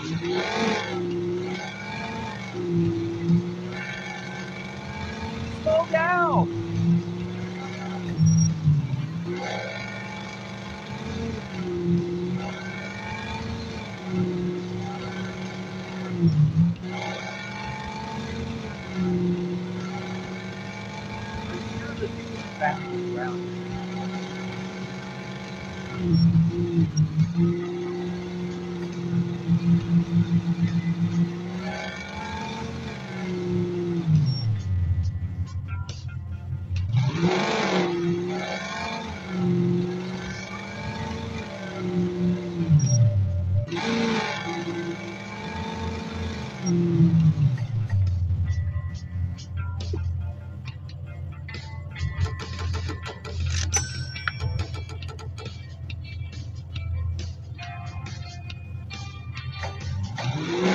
Slow down. Fastest around. Yeah.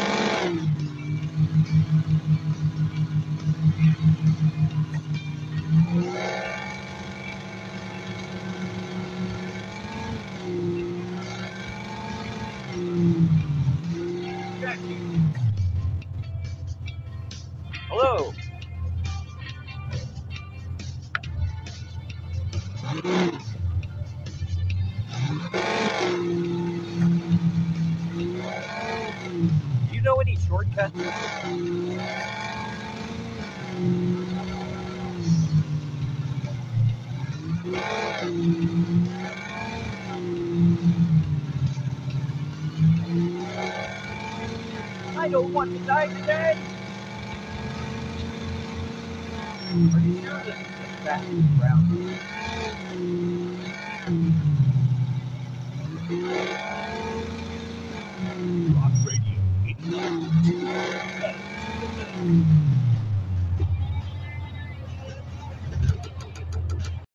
Hello. Do you know any shortcuts? I don't want to die today. Are